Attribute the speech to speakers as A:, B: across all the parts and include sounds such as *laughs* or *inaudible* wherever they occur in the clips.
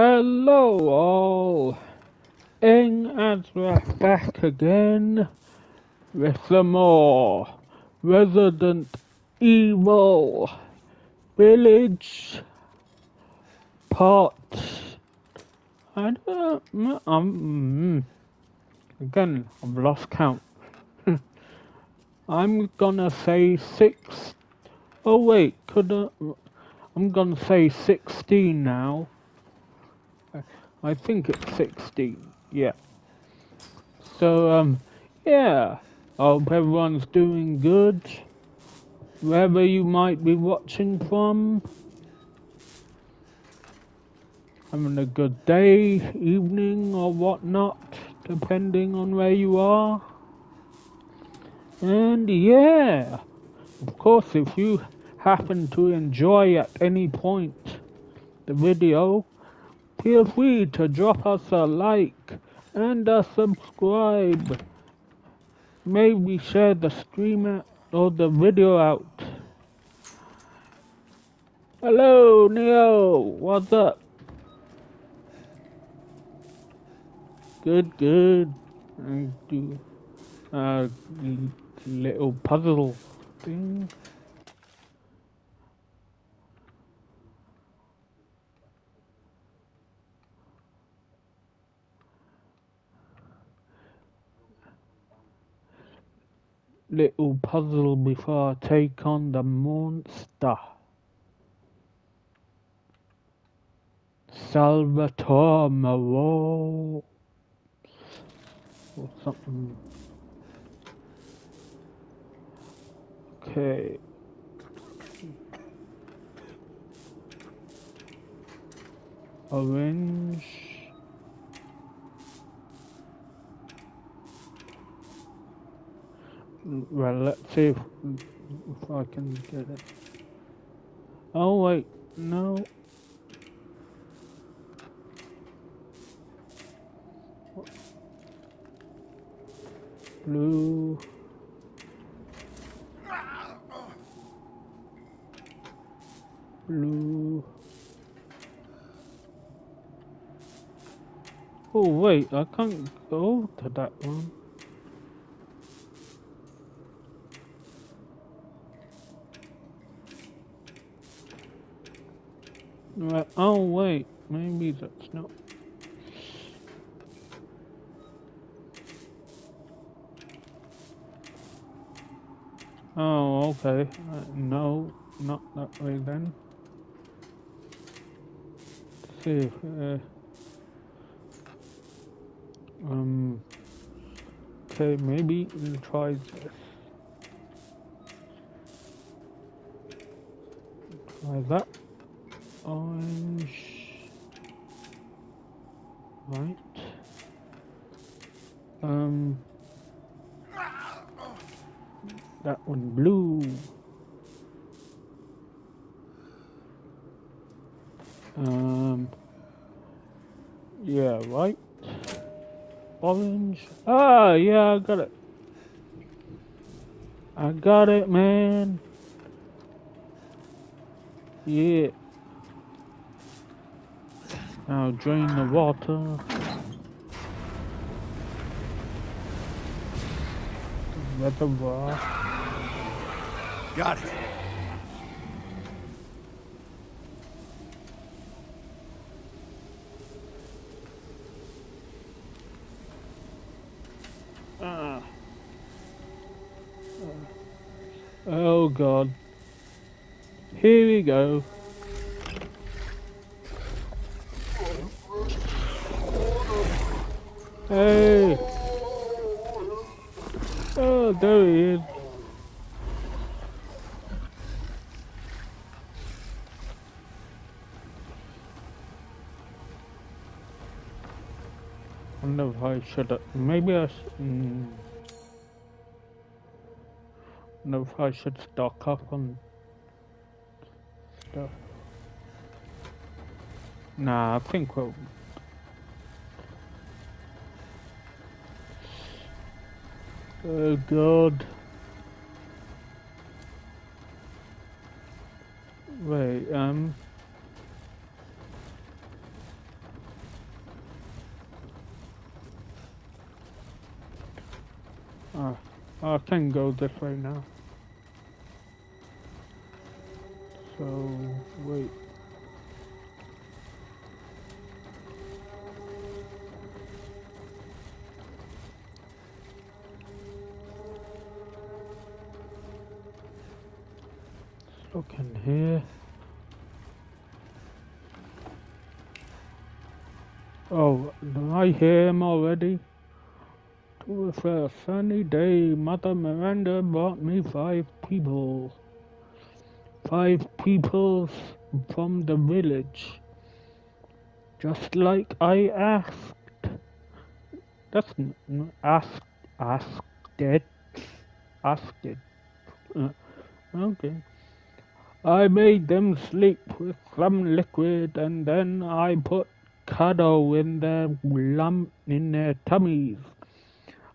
A: Hello all, in as we're back again with some more Resident Evil Village Part. I don't know, um, mm, again, I've lost count. *laughs* I'm gonna say six. Oh wait, could I, I'm gonna say 16 now. I think it's 16. Yeah. So, um, yeah. I hope everyone's doing good. Wherever you might be watching from. Having a good day, evening, or whatnot, depending on where you are. And yeah, of course, if you happen to enjoy at any point the video, Feel free to drop us a like and a subscribe. Maybe share the stream or the video out. Hello, Neo. What's up? Good, good. I do a little puzzle thing. Little puzzle before I take on the monster. Salvatore Moreau. Or something. Okay. Orange. Well, let's see if, if I can get it. Oh, wait, no. Blue. Blue. Oh, wait, I can't go to that one. Oh wait, maybe that's not. Oh, okay. Uh, no, not that way then. Let's see. Uh, um. Okay, maybe we'll try this. Try that orange, right, um, that one blue, um, yeah, right, orange, ah, yeah, I got it, I got it, man, yeah. Now drain the water. Reservoir.
B: Got it.
A: Ah. Oh god. Here we go. Hey! Oh, there he is. I wonder if I should have, maybe I should, mm, wonder if I should stock up on stuff. Nah, I think we'll Oh god. Wait, um... Ah, I can go this way now. So, wait. In here. Oh, I hear him already. It was a sunny day. Mother Miranda brought me five people. Five people from the village. Just like I asked. That's asked. Asked it. Asked it. Uh, okay. I made them sleep with some liquid and then I put Cadou in their lump in their tummies.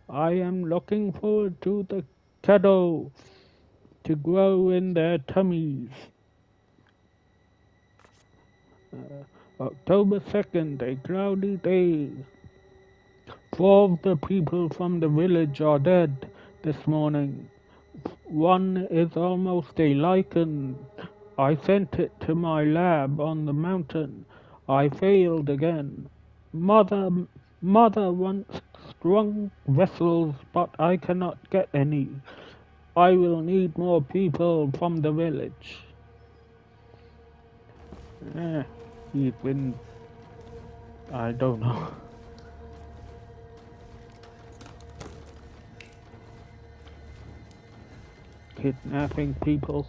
A: I am looking forward to the Cadou to grow in their tummies. Uh, October 2nd, a cloudy day. Four of the people from the village are dead this morning. One is almost a Lycan. I sent it to my lab on the mountain. I failed again. Mother, mother wants strong vessels, but I cannot get any. I will need more people from the village. Eh, he's been. I don't know. Kidnapping people.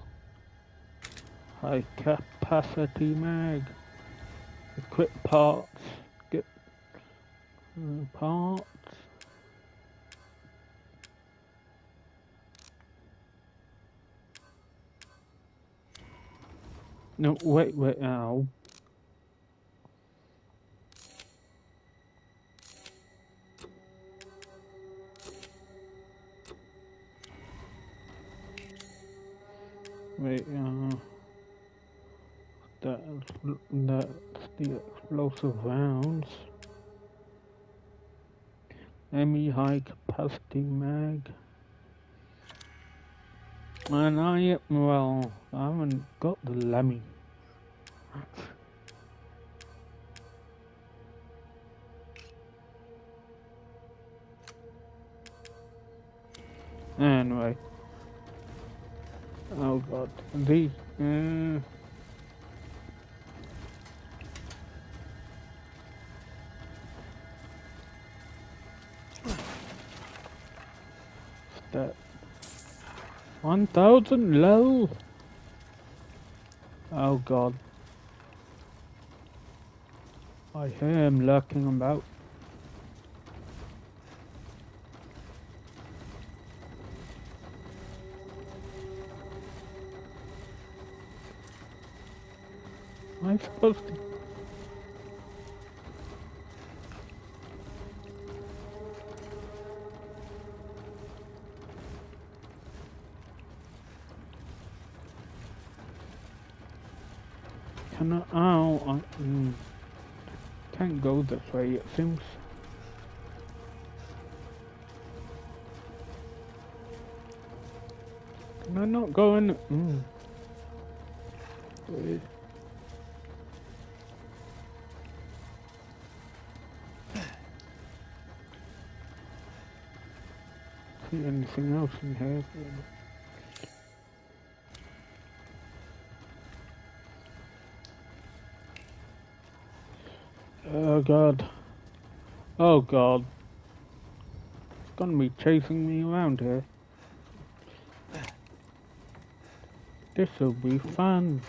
A: High capacity mag. Equip parts. Get uh, parts. No, wait, wait, ow. Wait, uh, that, that's the explosive rounds. Emmy high capacity mag. And I, well, I haven't got the LEMI. Anyway. Oh god. The, uh, that 1000 low. Oh god. I hear him lurking about. To? Can I? Oh, I, mm, can't go this way. It seems. Can I not go in? Mm. Wait. See anything else in here? Oh god. Oh god. It's gonna be chasing me around here. This'll be fun.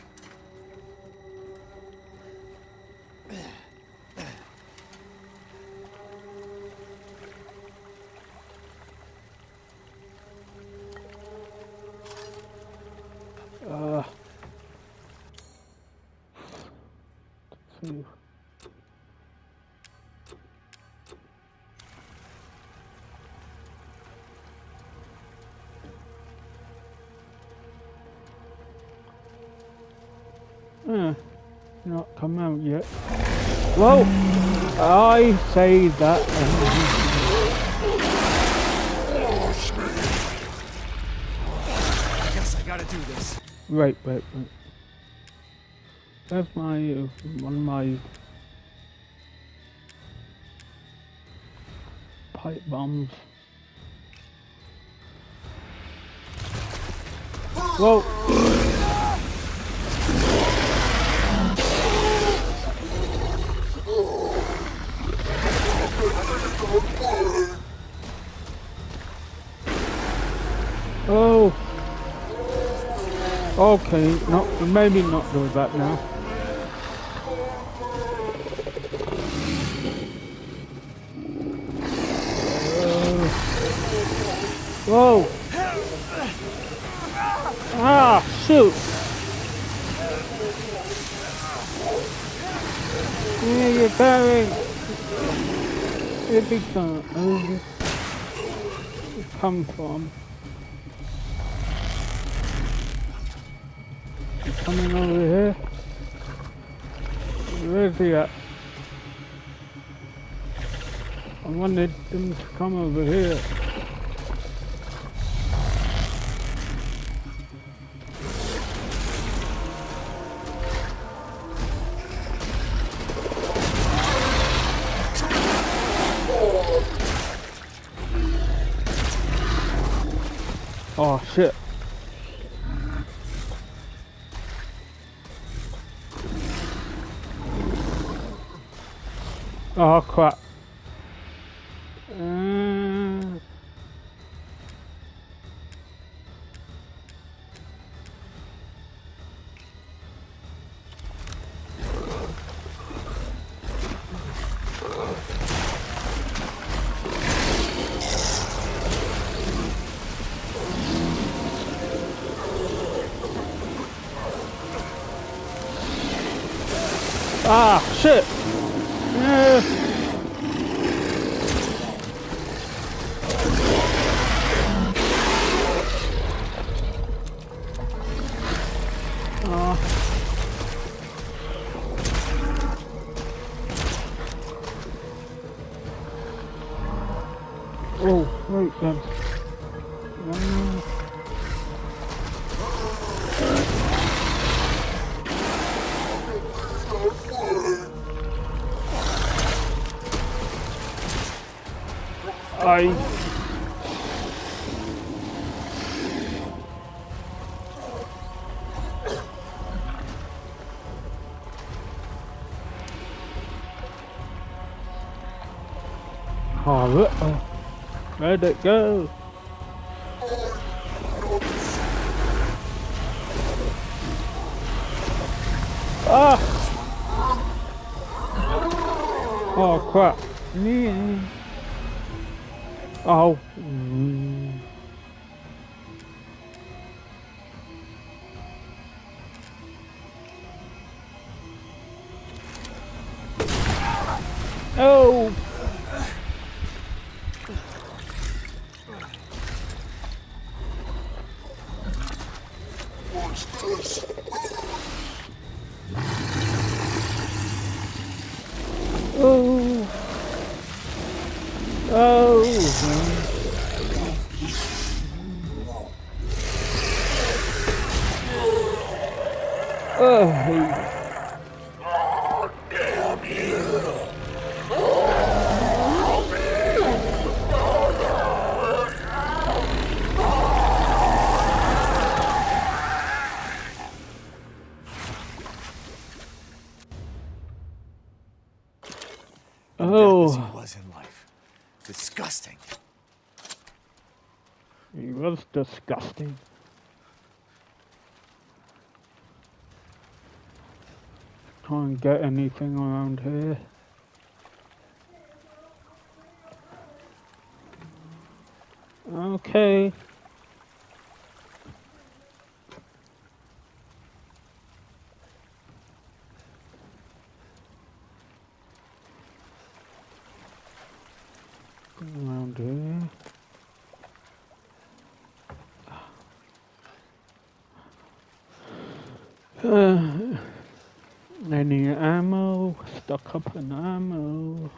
A: Come out yet. Well, I say that.
B: do this.
A: Wait, wait, wait. Where's my uh, one of my pipe bombs? Whoa! Okay, not maybe not do that now. Whoa! Ah, shoot! Yeah, you're he come? Where'd he come from? Coming over here. Where's he at? I wanted him to come over here. Ah. Where'd it go? Ah! Oh, crap. Oh.
B: As
A: Oh.
B: he was in life. Disgusting.
A: He was disgusting. Can't get anything around here. Okay. Around here. Uh, any ammo? Stuck up in ammo.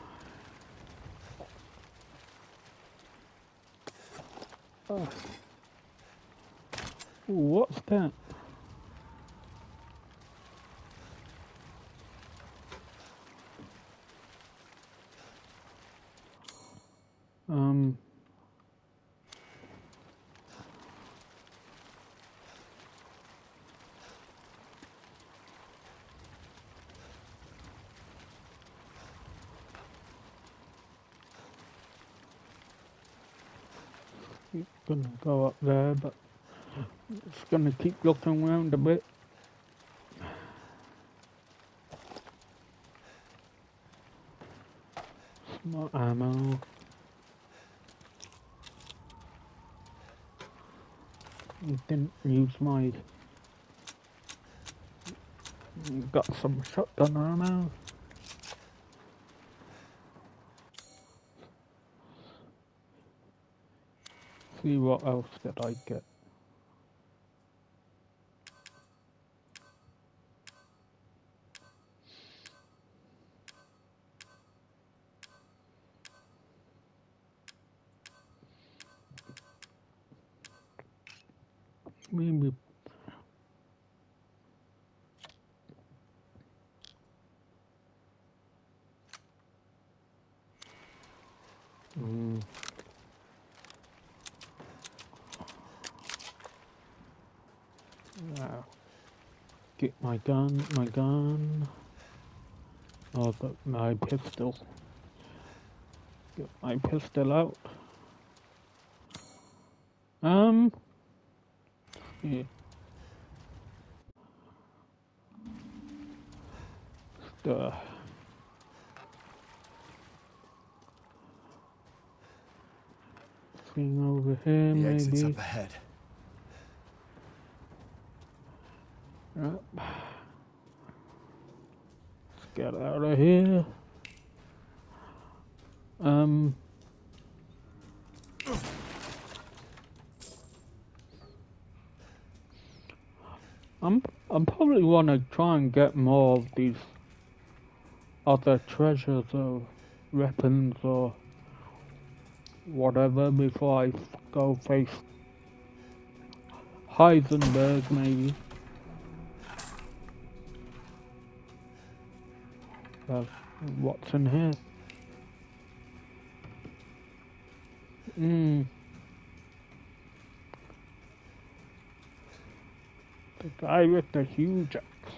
A: Oh. What's that? Um. Gonna go up there, but it's gonna keep looking around a bit. Smart ammo. Didn't use my. Got some shotgun ammo. See what else did I get. Maybe Mm. Now, get my gun, my gun. Oh, the, my pistol. Get my pistol out. Um. Yeah. Stuff. Thing over here,
B: The exit's up ahead.
A: Right. Get out of here. Um. I'm I'm probably wanna try and get more of these other treasures or weapons or whatever before I go face Heisenberg maybe. Uh, what's in here? Hmm. The guy with the huge axe.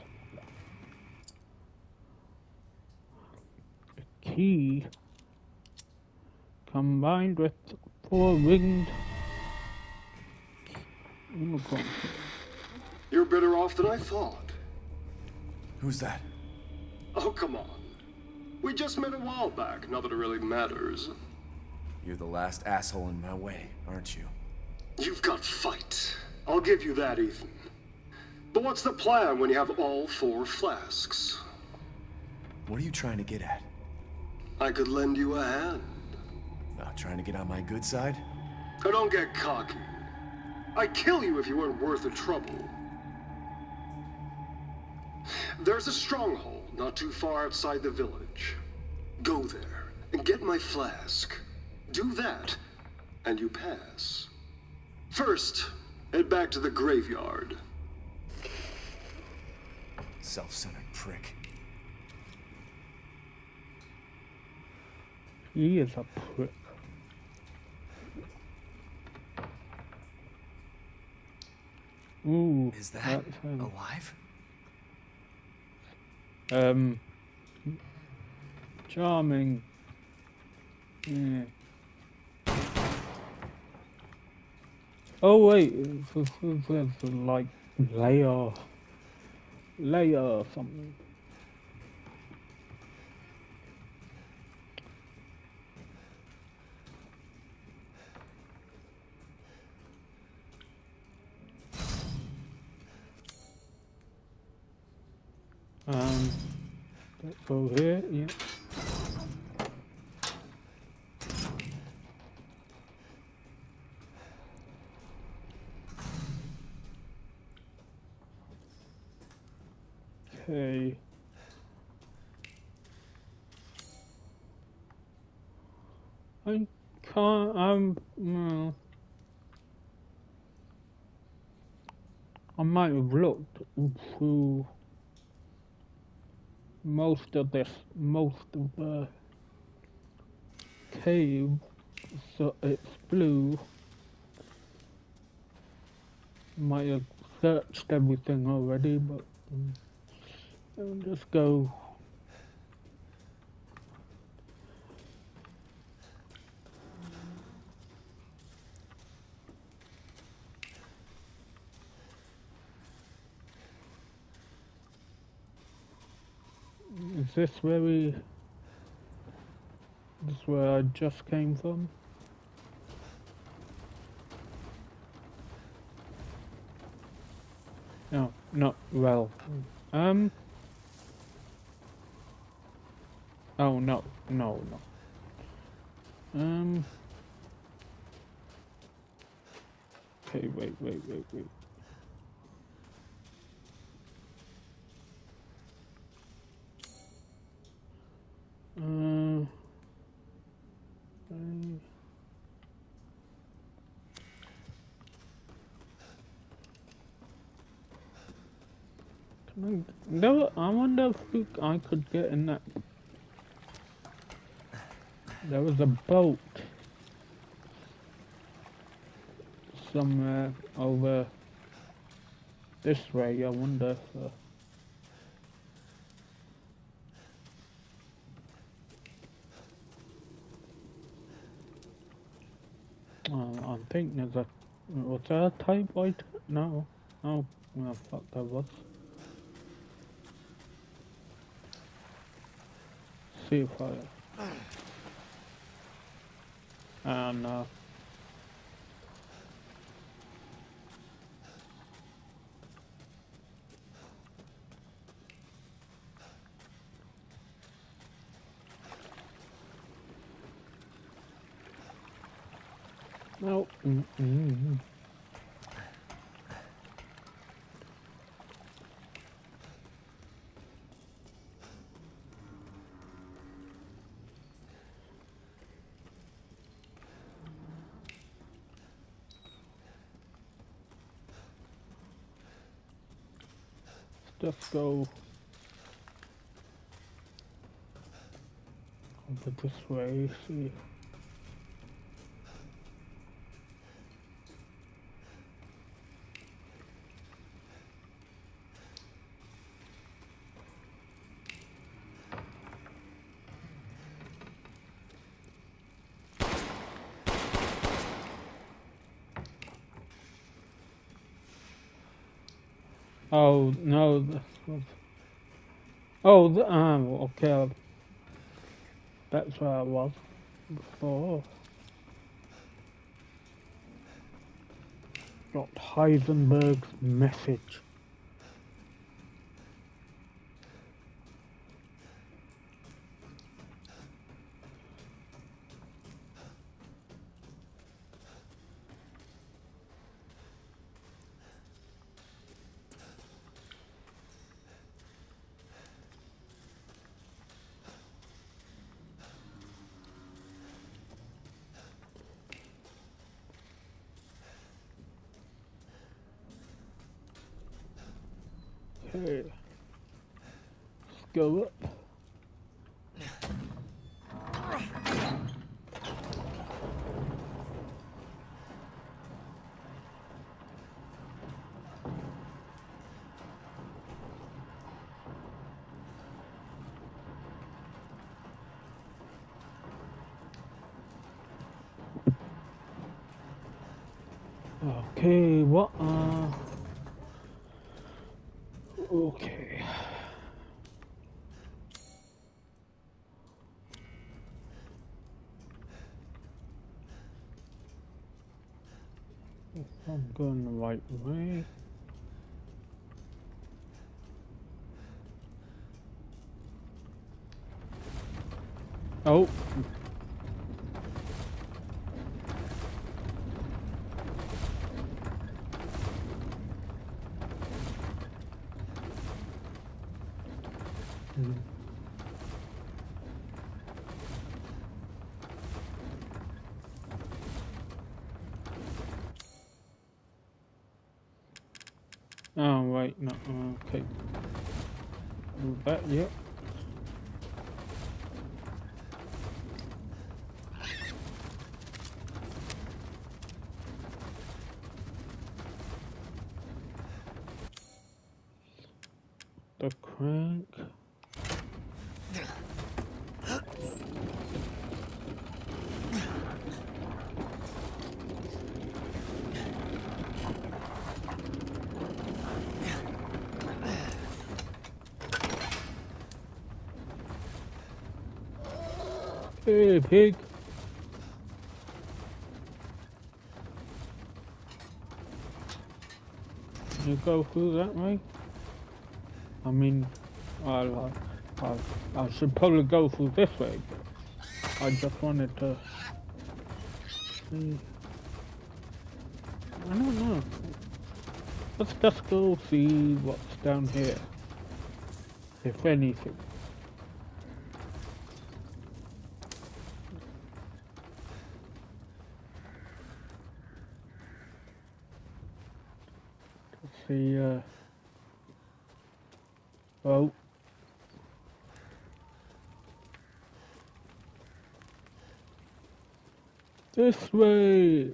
A: A key combined with four winged unicorn.
C: You're better off than I thought.
B: Who's that?
C: Oh, come on. We just met a while back, not that it really matters.
B: You're the last asshole in my way, aren't you?
C: You've got fight. I'll give you that, Ethan. But what's the plan when you have all four flasks?
B: What are you trying to get at?
C: I could lend you a hand.
B: Not trying to get on my good side?
C: Now don't get cocky. I'd kill you if you weren't worth the trouble. There's a stronghold not too far outside the village. Go there and get my flask. Do that, and you pass. First, head back to the graveyard.
B: Self-centered prick.
A: He is a prick. Ooh,
B: Is that
A: that's,
B: alive?
A: Um, charming. Yeah. Oh wait, like layer, layer something. Um, let's go here. Yeah. Okay. I can't. I'm. No. I might have looked through most of this, most of the cave, so it's blue. Might have searched everything already, but um, I'll just go. Is this where we? This where I just came from? No, not well. Um. Oh no, no, no. Um. Okay, wait, wait, wait, wait. No, I wonder if I could get in that. There was a boat somewhere over this way. I wonder if. Uh, I think there's a. Was there a typewriter? No. Oh, well, fuck, there was. See if I. Ah, no. Mm -mm. Go over this Oh no. Oh, um, okay. That's where I was before. Got Heisenberg's message. Way. Oh. Mm. Oh, wait, no, okay. That, yeah. The crank. Hey, pig. You go through that way? I mean, I, I, I, I should probably go through this way. I just wanted to see. I don't know. Let's just go see what's down here. If anything. Let's see, uh... Oh. This way!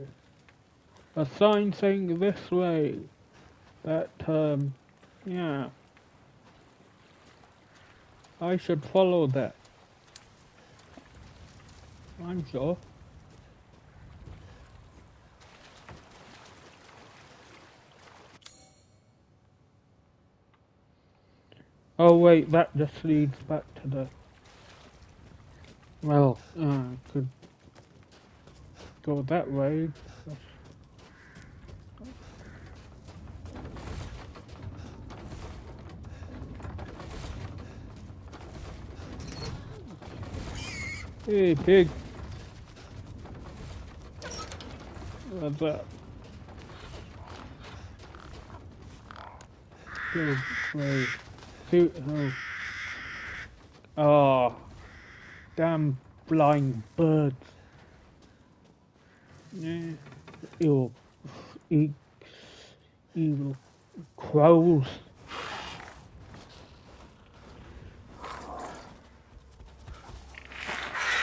A: A sign saying this way. That, um, yeah. I should follow that. I'm sure. Oh wait, that just leads back to the. Well, uh, could go that way. Hey, pig. What's that? Go away. Shoot. Oh. Oh. Damn blind birds. E evil crows.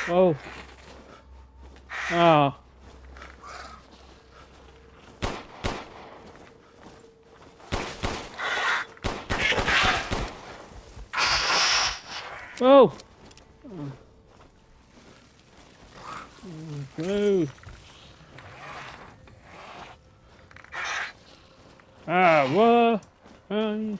A: Oh. Ah. Oh. No. Ah, what? Um,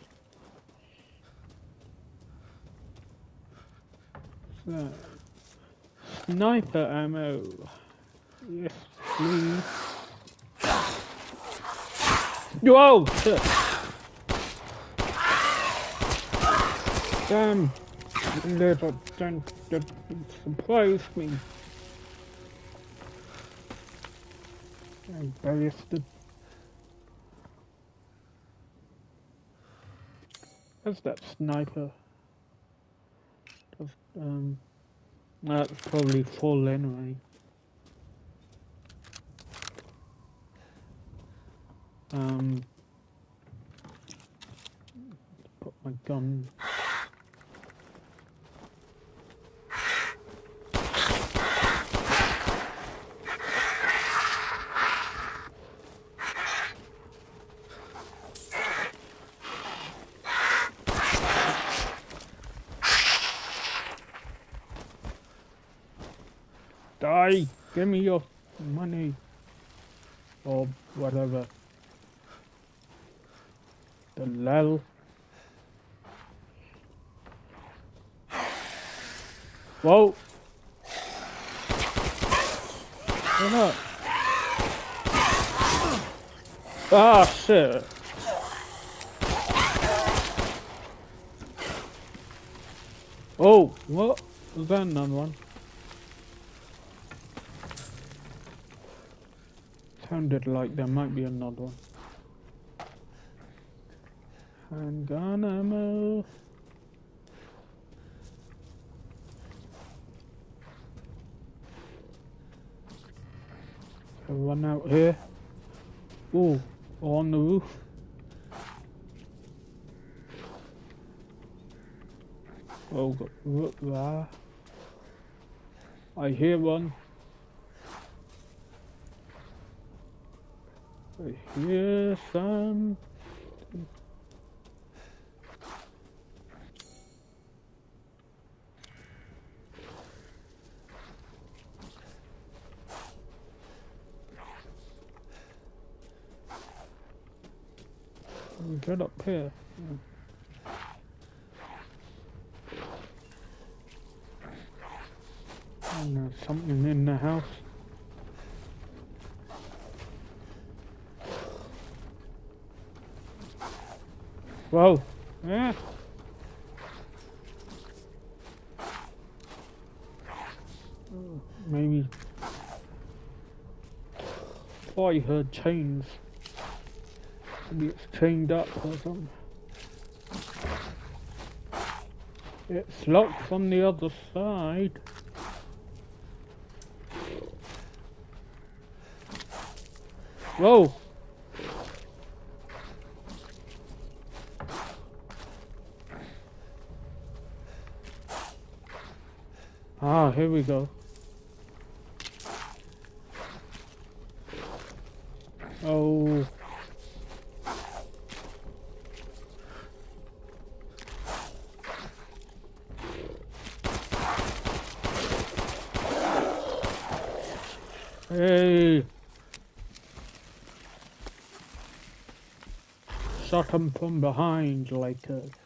A: sniper ammo. Yes, please. Whoa! shit. Damn. Little don't, don't surprise me. I bastard. Where's that sniper? Does, um, that's probably full anyway. Um, put my gun. Die! Give me your money. Or whatever. The lel. Whoa! Come up. Ah, shit. Oh, what? Was that another one? sounded like there might be another one. I'm gonna move. One out here. Oh, on the roof. Oh, got root there. I hear one. I hear some. Get up here. And there's something in the house. Whoa. Hmm. Yeah. Maybe. Oh, I heard chains. Maybe it's chained up or something. It's locked from the other side. Whoa! Ah, here we go. Oh. Hey. Shot him from behind like a...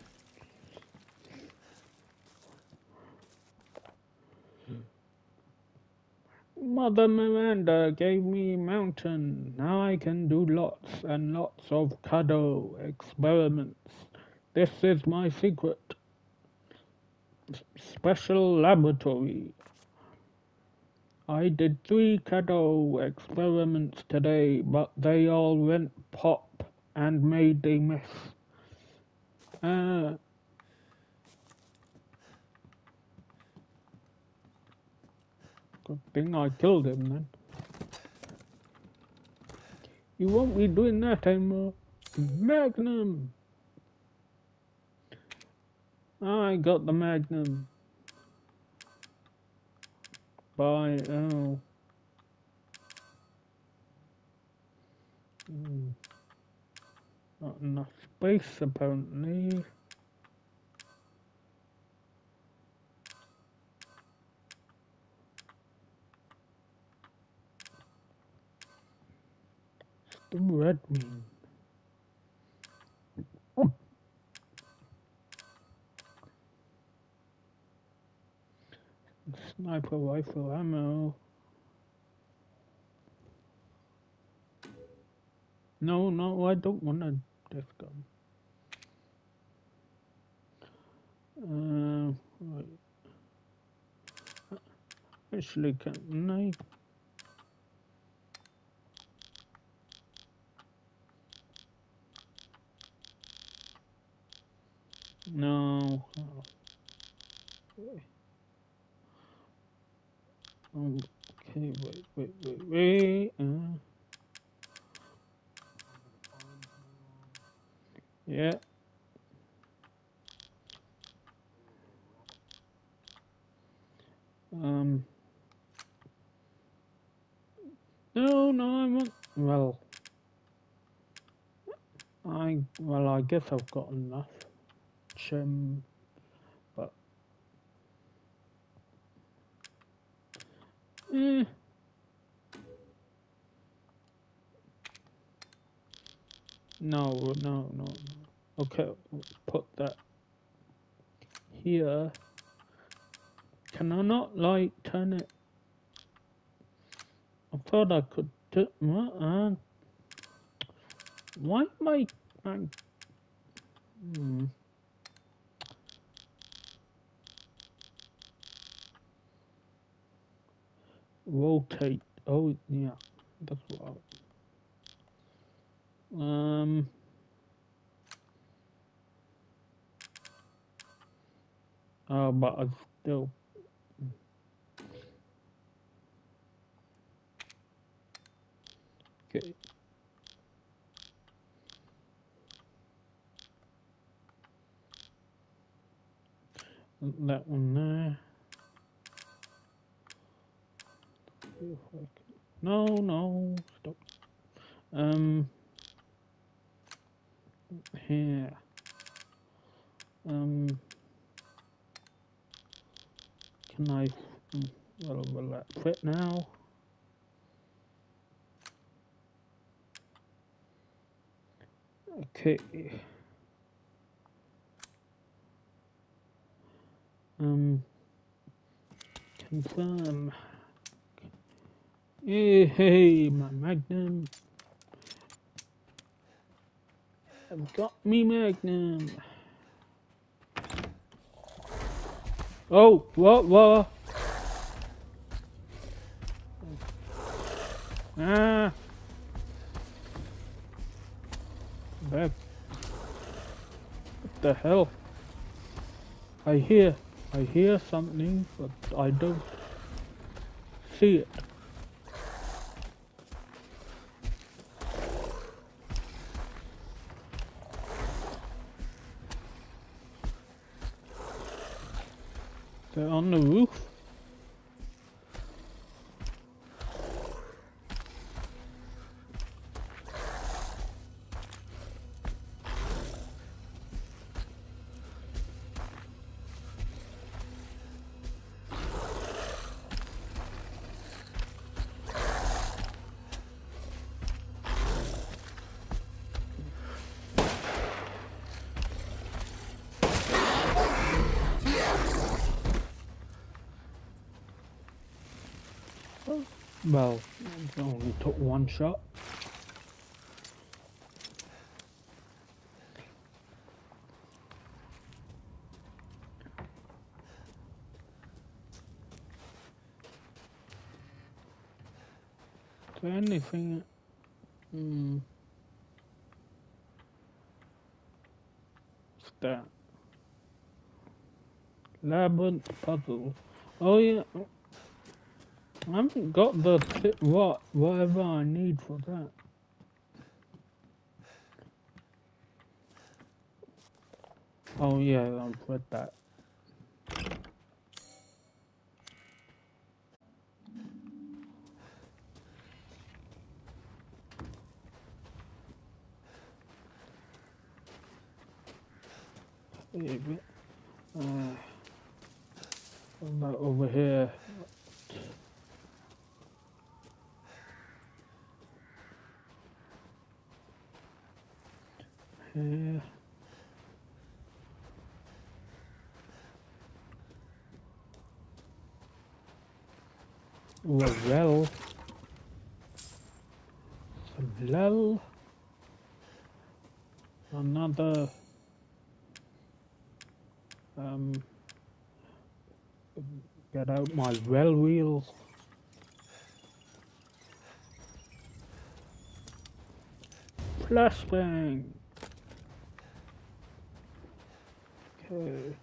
A: Mother Miranda gave me mountain. Now I can do lots and lots of Cadou experiments. This is my secret. S- Special laboratory. I did three Cadou experiments today, but they all went pop and made a mess. Uh, good thing I killed him then. You won't be doing that anymore. Magnum! I got the Magnum. Bye. Oh. Hmm. Not enough space apparently. Red mean. Sniper rifle ammo. No, no, I don't want a death gun. Uh, right. Actually, can I? No. Okay. Wait, wait, wait, wait. Uh. Yeah. Um. No, no, I want. Well. I well, I guess I've got enough. Chim, but. Eh. No, no, no. Okay, put that here. Can I not like turn it? I thought I could do. What? Uh, why am I? I hmm. Rotate. Oh yeah, that's what. I, um. Uh, but I still. Okay. that one there. See if I can- No, no, stop. Um, here. Um, can I? Well, will that fit now? Okay. Um, confirm. Hey, my magnum. I've got me magnum. Oh, what, what? Ah. Back. What the hell? I hear, I hear something, but I don't see it. Well, it only took one shot. Anything? Hmm. What's that? Labyrinth puzzle. Oh yeah. I haven't got the what whatever I need for that. Oh yeah, I've read that. Uh, over here? Well, well, another um get out my well wheels. Flashbang. Okay.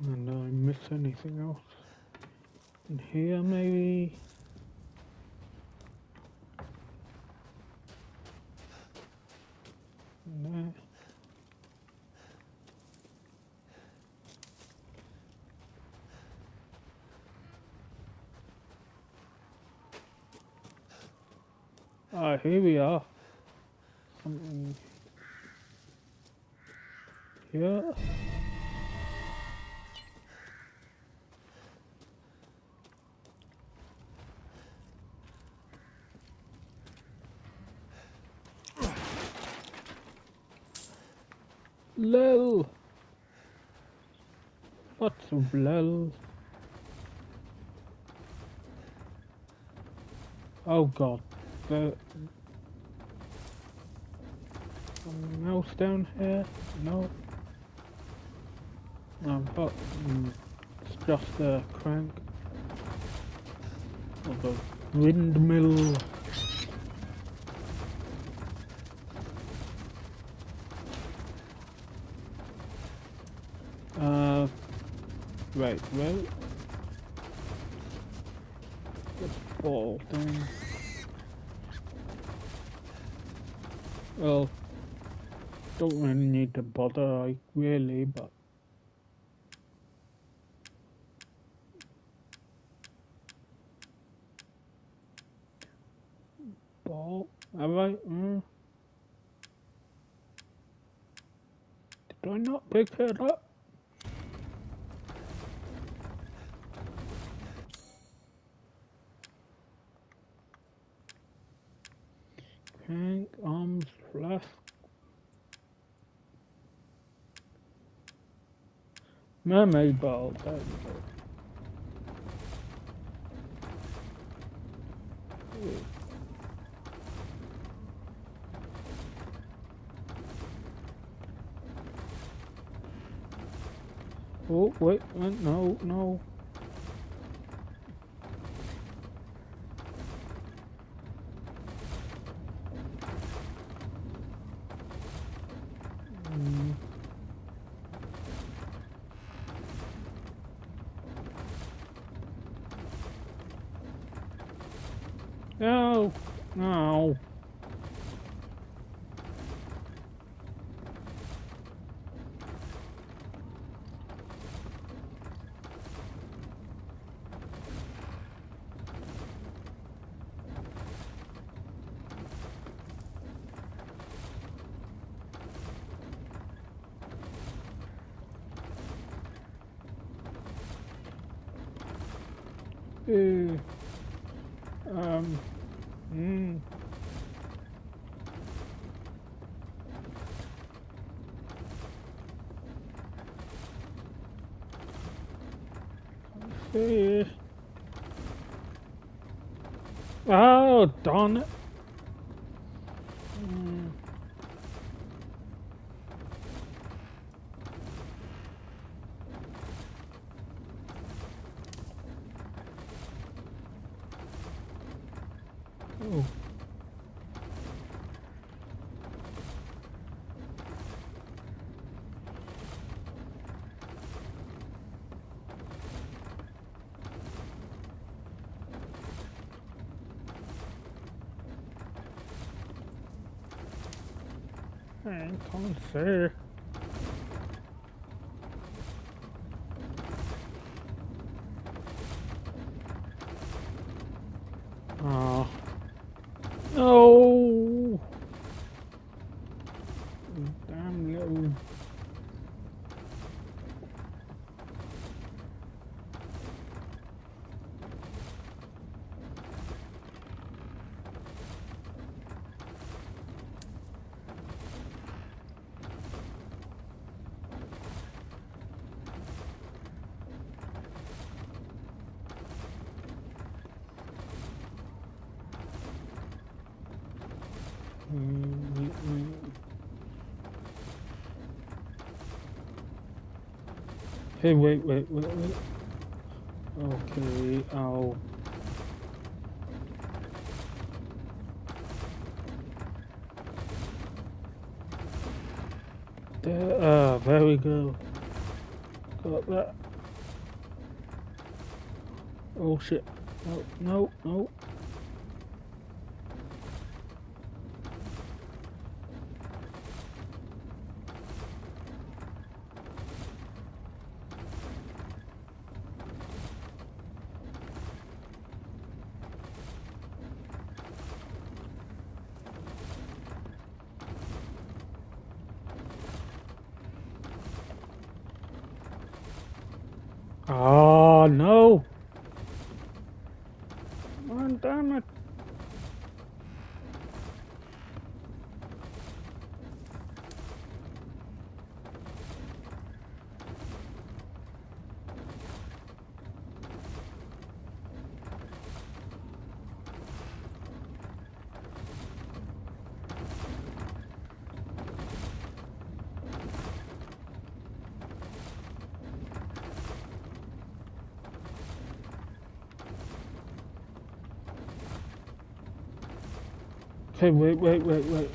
A: And I miss anything else? In here maybe? No. Ah, here we are. Something here. Lol. What's up, lol? Oh god. Uh, the something else down here? No. Um, but mm, it's just a crank of a windmill. Uh, right, well, let's fall down. Well, don't really need to bother, like, really, but. Ball, alright, mm. Did I not pick it up? Crank, arms, flask. Mermaid ball, there. Oh, wait, wait, no, no. I can't see. Hey, wait, wait, wait, wait. Okay, I'll. There, ah, there we go. Got that. Oh shit. No, no, no. Oh no! Come damn it! Wait, wait, wait, wait.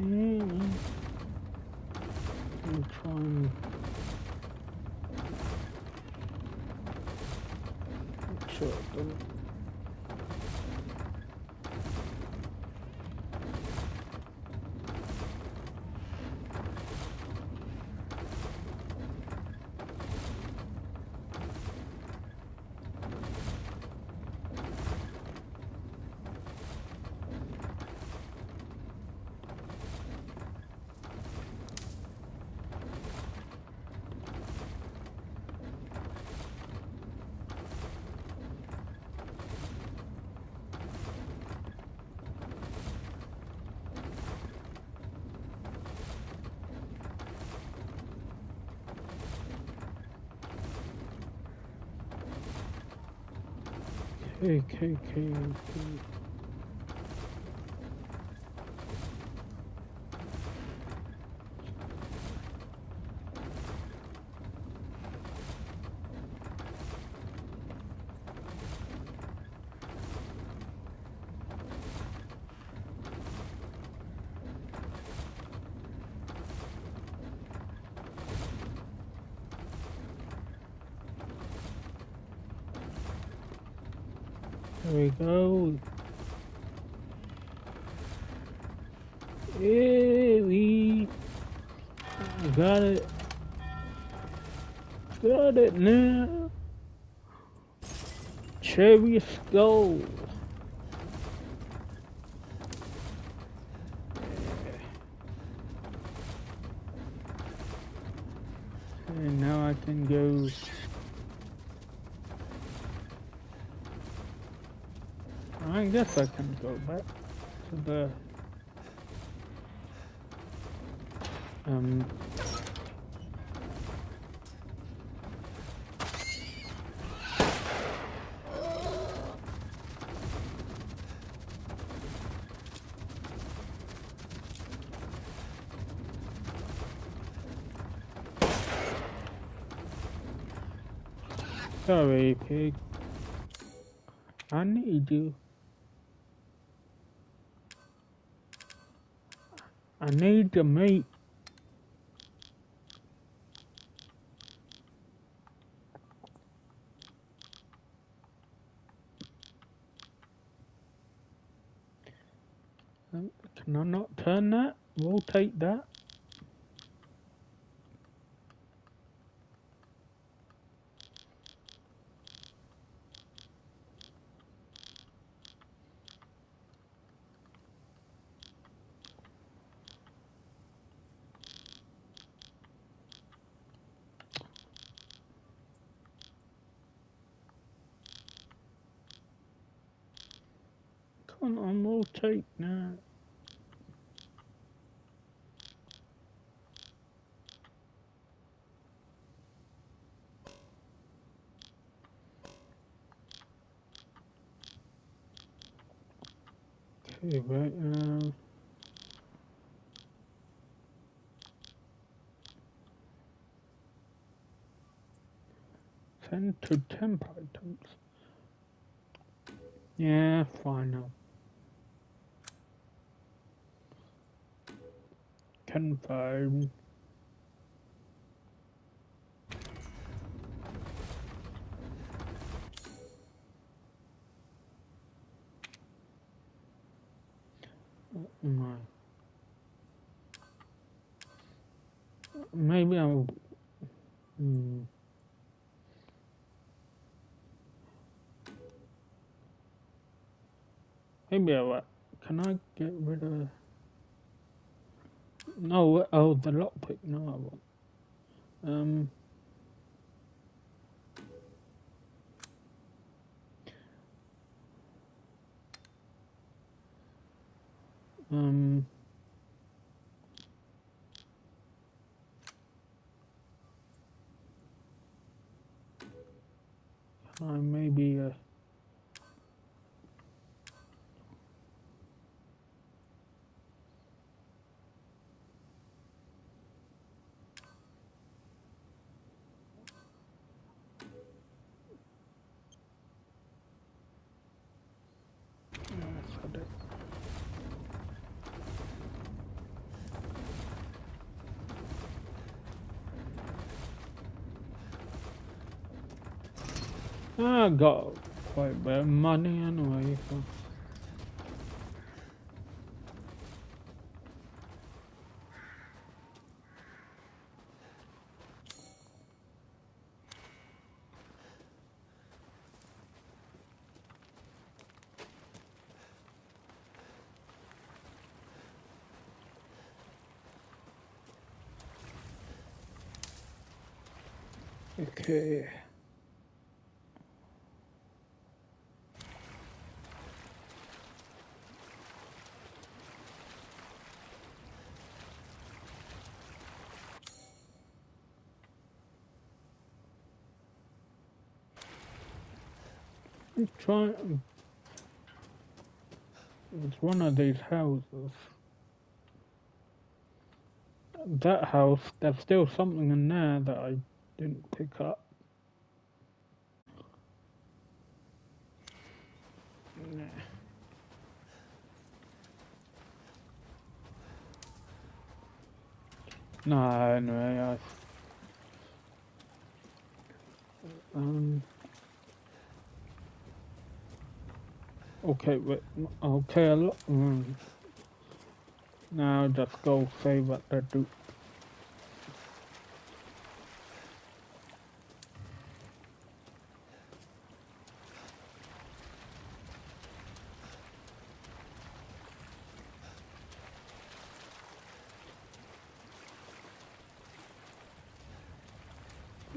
A: Mm. I'm okay, okay, we go. Yeah, we got it. Got it now. Cherry skull. And now I can go I guess I can go back to the um Sorry, pig. I need you. I need to meet. Um, Can I not turn that? We'll take that. Come on, we'll take that. Okay, right now. Ten to temp items. Yeah, fine now. Confirm. Oh my. Maybe I'll. Hmm. Maybe I. Can I get rid of. No, oh, the lockpick. No, I won't. Um. Um. I maybe uh, Ah, got quite a bit of money anyway. So. Okay. I'm It's one of these houses. That house, there's still something in there that I didn't pick up. Nah. No, anyway, I. Um. Okay, wait. Okay, lot. Mm. Now just go say what they do.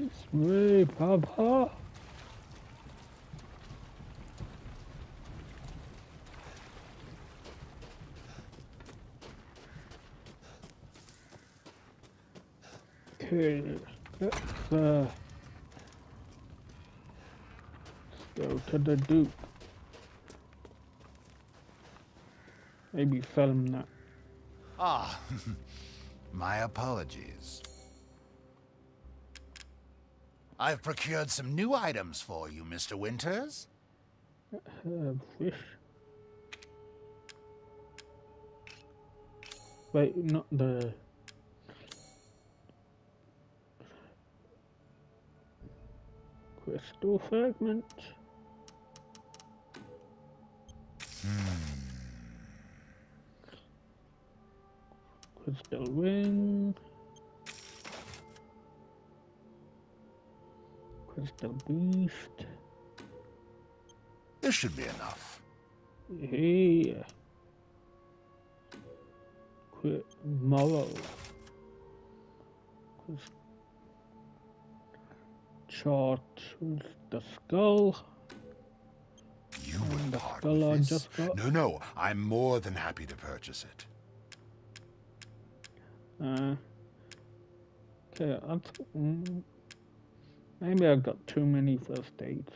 A: It's me, Papa. Okay, let's uh, let's go to the Duke. Maybe film that.
D: Ah, *laughs* my apologies. I've procured some new items for you, Mr. Winters.
A: Uh, fish. Wait, not the. Crystal fragment. Crystal ring. Crystal beast.
D: This should be enough.
A: Hey. Quit morrow. Chart with the skull.
D: You were
A: the skull
D: this. No, no, I'm more than happy to purchase it.
A: Uh, okay, I mm, maybe I've got too many first aids.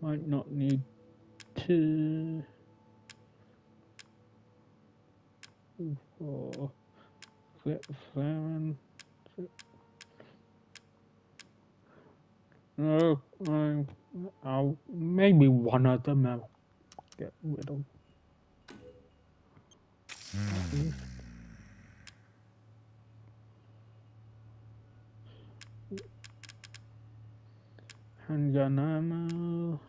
A: Might not need to. Four, six, seven. No, I'm. I'll maybe one of them I'll get rid of. Handgun ammo.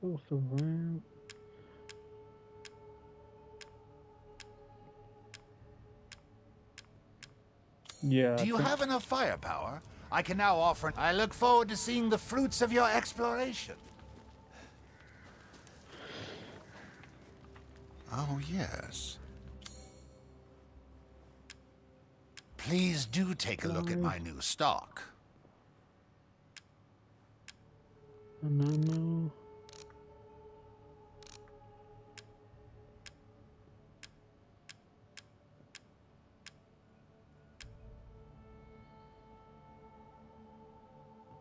A: Close around. Yeah.
D: Do you have enough firepower? I can now offer. I look forward to seeing the fruits of your exploration. Oh, yes. Please do take a look at my um, new stock.
A: an ammo?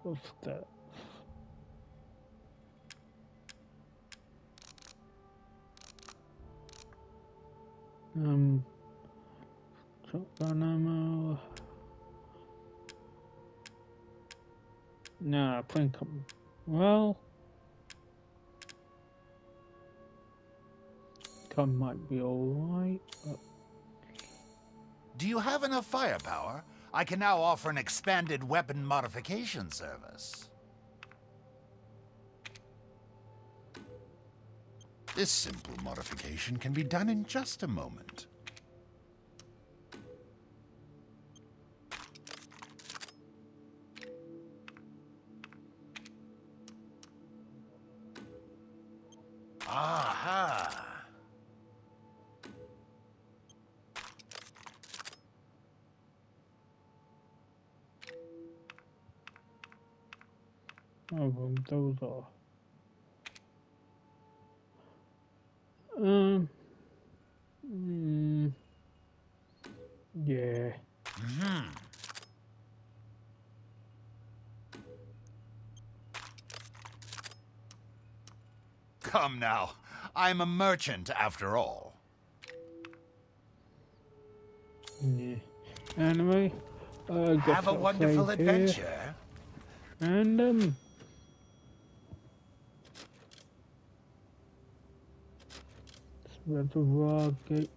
A: What's that? Um, shotgun ammo. Think I'm well. Gun might be alright, but
D: Do you have enough firepower? I can now offer an expanded weapon modification service. This simple modification can be done in just a moment. Aha!
A: Oh, those are. Um. Mm, yeah.
D: Come now. I'm a merchant after all.
A: Yeah. Anyway, uh,
D: Have a wonderful
A: save here.
D: adventure.
A: And um. Reservoir Gate.